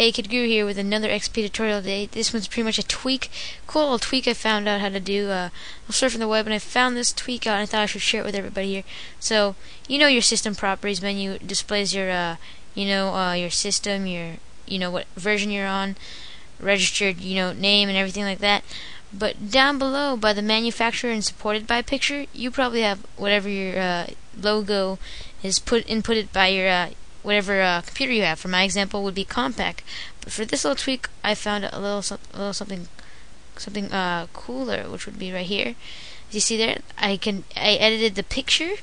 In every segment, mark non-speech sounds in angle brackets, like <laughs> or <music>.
Hey, Kid Guru here with another XP tutorial today. This one's pretty much a tweak, cool little tweak I found out how to do. Uh, I was surfing the web and I found this tweak out and I thought I should share it with everybody here. So, you know your system properties menu displays your, uh, you know, uh, your system, your, you know, what version you're on, registered, you know, name and everything like that. But down below, by the manufacturer and supported by picture, you probably have whatever your uh, logo is put inputted by your uh, whatever uh, computer you have. For my example, would be Compaq. But for this little tweak, I found a little, a little something, something uh, cooler, which would be right here. As you see there, I can I edited the picture,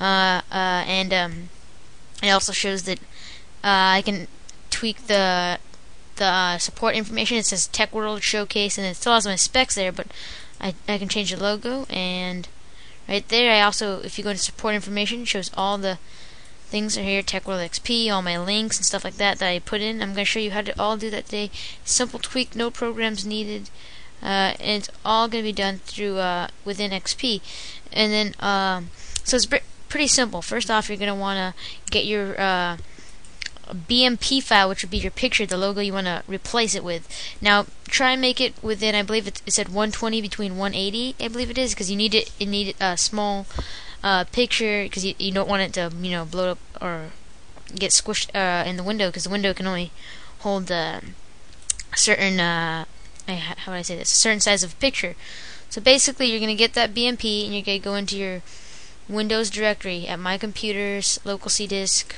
uh, uh, and um, it also shows that uh, I can tweak the the uh, support information. It says Tech World Showcase, and it still has my specs there, but I I can change the logo and. Right there, I also, if you go to support information, shows all the things are here, TechWorld XP, all my links and stuff like that that I put in. I'm going to show you how to all do that today. Simple tweak, no programs needed, uh, and it's all going to be done through uh, within XP. And then, um, so it's pretty simple. First off, you're going to want to get your uh, BMP file, which would be your picture, the logo you want to replace it with. Now, try and make it within, I believe it, it said 120 between 180, I believe it is, because you need it, it need a small uh, picture because you, you don't want it to you know blow up or get squished uh, in the window because the window can only hold uh, a certain uh, how would I say this a certain size of picture. So basically, you're gonna get that BMP and you're gonna go into your Windows directory at My Computers, Local C Disk,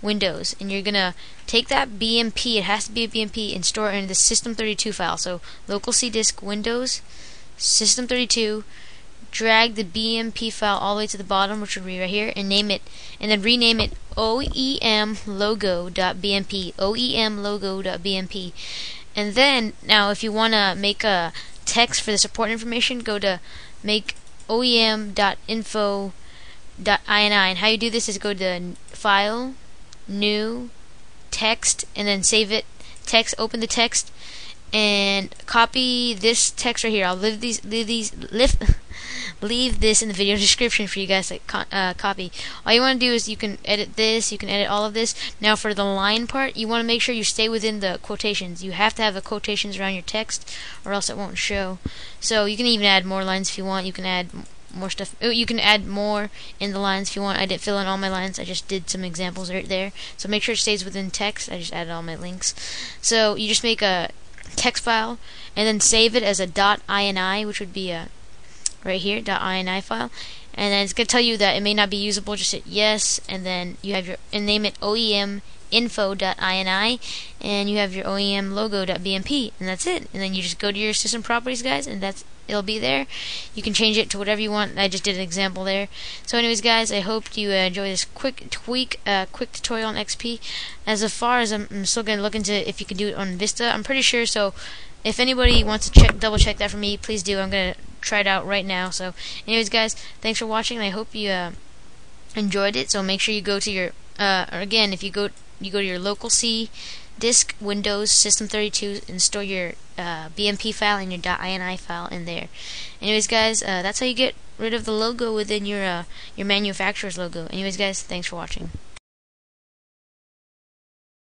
Windows, and you're gonna take that BMP. It has to be a BMP and store it in the System32 file. So Local C Disk, Windows, System32 drag the BMP file all the way to the bottom, which will be right here, and name it, and then rename it oemlogo.bmp, oemlogo.bmp. And then, now if you want to make a text for the support information, go to make oeminfo.ini. And how you do this is go to File, New, Text, and then save it. Text, open the text, and copy this text right here. I'll leave these, leave these, lift <laughs> leave this in the video <laughs> description for you guys to co uh, copy. All you want to do is you can edit this, you can edit all of this. Now for the line part, you want to make sure you stay within the quotations. You have to have the quotations around your text or else it won't show. So you can even add more lines if you want. You can add more stuff. Oh, you can add more in the lines if you want. I didn't fill in all my lines. I just did some examples right there. So make sure it stays within text. I just added all my links. So you just make a text file and then save it as a .ini, which would be a right here .ini file. And then it's going to tell you that it may not be usable just hit yes and then you have your and name it OEM info.ini and you have your OEM logo.bmp and that's it. And then you just go to your system properties guys and that's it'll be there you can change it to whatever you want I just did an example there so anyways guys I hope you uh, enjoy this quick tweak uh, quick tutorial on XP as far as I'm, I'm still going to look into if you can do it on Vista I'm pretty sure so if anybody wants to check double check that for me please do I'm going to try it out right now. So, anyways, guys, thanks for watching. I hope you uh, enjoyed it. So make sure you go to your uh, again if you go you go to your local C disk Windows System 32 and store your uh, BMP file and your .ini file in there. Anyways, guys, uh, that's how you get rid of the logo within your uh, your manufacturer's logo. Anyways, guys, thanks for watching.